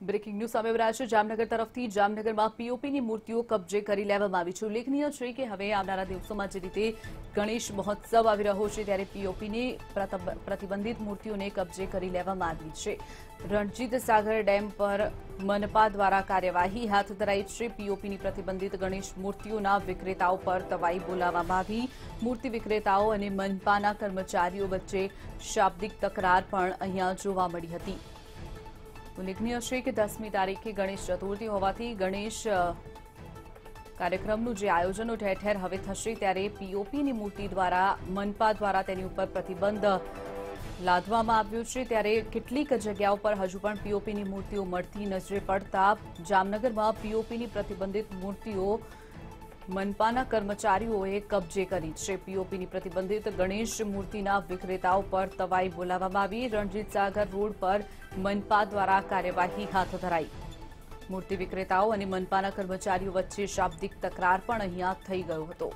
Breaking news સામે રહ્યા છે જામનગર તરફથી જામનગરમાં પીઓપીની મૂર્તિઓ કબજે કરી લેવામાં આવી છે. ઉલ્લેખનીય છે કે હવે આવનારા દિવસોમાં જે રીતે ગણેશ મહોત્સવ આવી રહ્યો છે ત્યારે પીઓપીની પ્રતિબંધિત મૂર્તિઓને કબજે કરી લેવામાં આવી છે. રણજીત સાગર ડેમ પર મનપા દ્વારા કાર્યવાહી હાથ ધરાઈ છે. પીઓપીની પ્રતિબંધિત ગણેશ મૂર્તિઓના વિક્રેતાઓ પર તવાઈ બોલાવવામાં આવી. મૂર્તિ વિક્રેતાઓ અને મનપાના કર્મચારીઓ વચ્ચે શાબ્દિક તકરાર પણ અહીંયા જોવા મળી હતી. ઉલ્લેખનીય છે કે દસમી તારીખે ગણેશ ચતુર્થી હોવાથી ગણેશ કાર્યક્રમનું જે આયોજનો ઠેર ઠેર હવે થશે ત્યારે પીઓપીની મૂર્તિ દ્વારા, મનપા દ્વારા તેની ઉપર પ્રતિબંધ લાદવામાં આવ્યો છે. ત્યારે કેટલીક જગ્યાઓ પર હજુ પણ પીઓપીની મૂર્તિઓ મળતી નજરે પડતા જામનગરમાં પીઓપીની પ્રતિબંધિત મૂર્તિઓ મનપાના કર્મચારીઓએ કબજે કરી છે. પીઓપીની પ્રતિબંધિત ગણેશ મૂર્તિના વિક્રેતાઓ પર તવાઈ બોલાવવામાં આવી. રણજીત સાગર રોડ પર મનપા દ્વારા કાર્યવાહી હાથ ધરાઈ. મૂર્તિ વિક્રેતાઓ અને મનપાના કર્મચારીઓ વચ્ચે શાબ્દિક તકરાર પણ અહીંયા થઈ ગયો હતો.